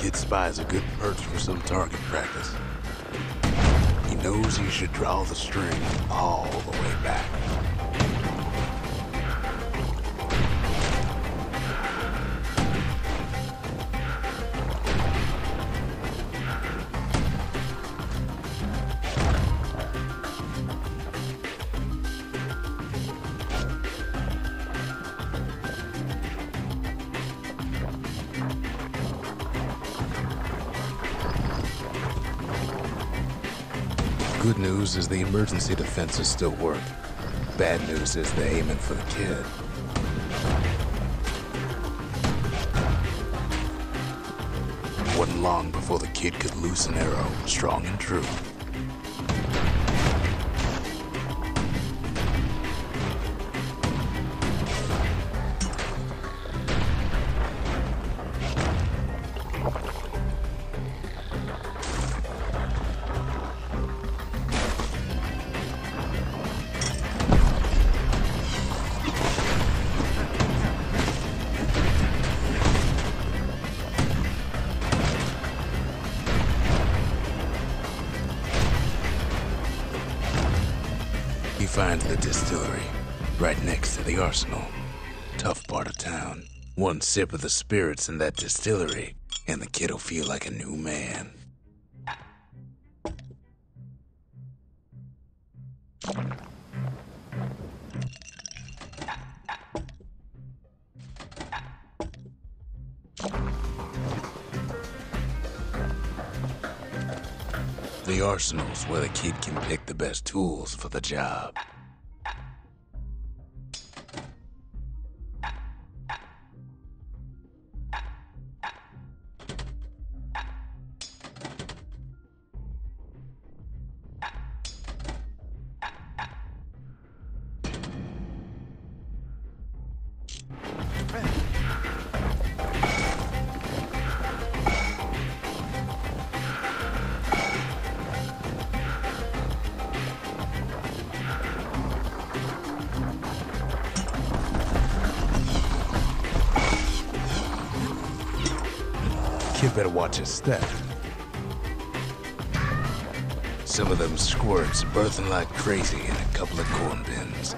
Kid spies a good perch for some target practice. He knows he should draw the string all the way back. Good news is the emergency defenses still work. Bad news is they're aiming for the kid. It wasn't long before the kid could loose an arrow, strong and true. He finds the distillery, right next to the arsenal. Tough part of town. One sip of the spirits in that distillery, and the kid'll feel like a new man. The arsenal's where the kid can pick the best tools for the job. Kid better watch his step. Some of them squirts birthing like crazy in a couple of corn bins.